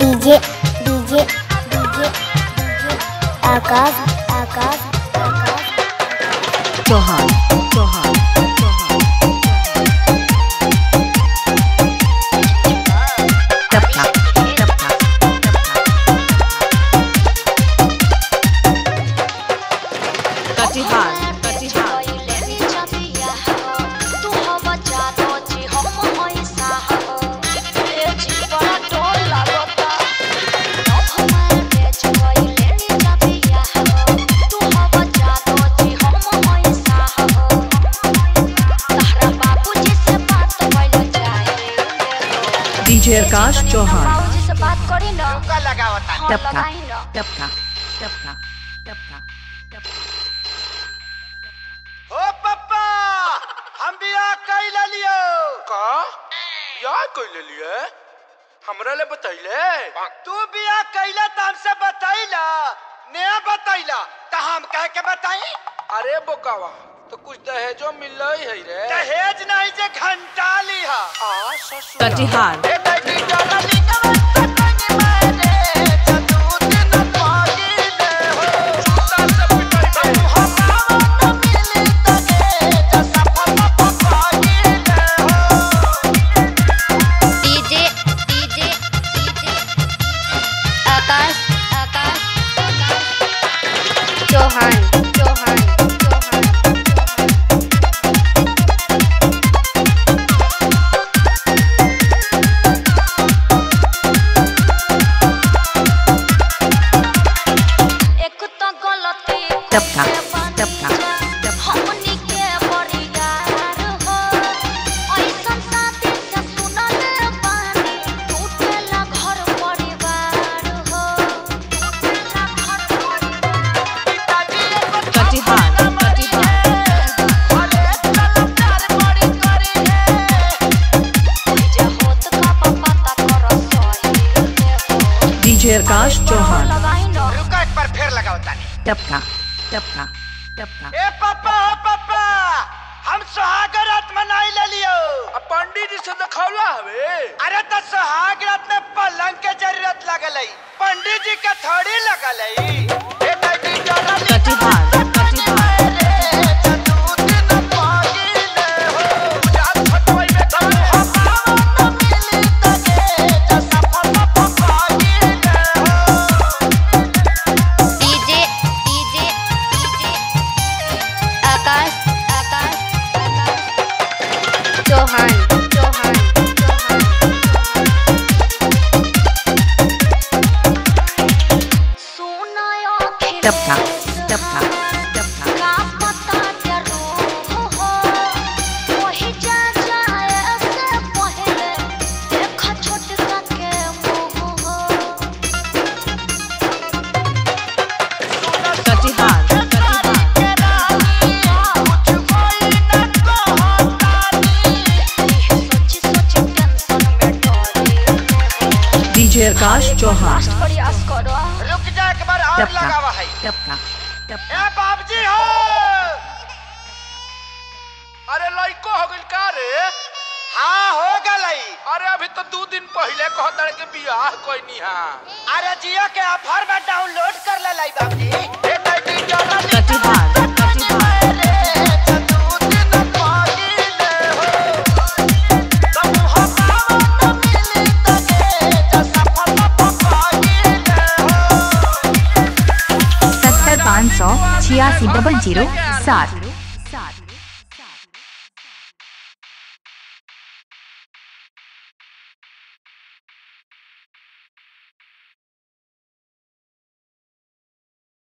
DJ DJ DJ Akash Akash Akash. Chauhan. Akash Chauhan हाँ, टपका टपका टपका टपका। हो पप्पा हम बियाह कैला लियो। का? या कइले लिए हमरा ले बतैले? तू बियाह कैला त हमसे बतैला। ने बतैला त हम कह के बताई। अरे बोकावा तो कुछ दहेजो मिल है रे। दहेज नहीं जे घंटा आ ससुर कटिहार niña, la niña आकाश चौहान। रुको रुका एक बार फिर लगाओ ताली। टपका टपका टपका। ए पापा पापा हम सुहागर रात मनाई आकाश चौहान। रुक जा एक बार और लगावा है टपका टपका। ए बाबूजी हो! अरे लइको हो गइल का रे? हाँ हो गलई अरे अभी तो दो दिन पहले कहता के बियाह कोई नहीं हाँ। अरे जियो के अफर में डाउनलोड कर ले लाई बाबूजी। छियासी डबल ज़ीरो सात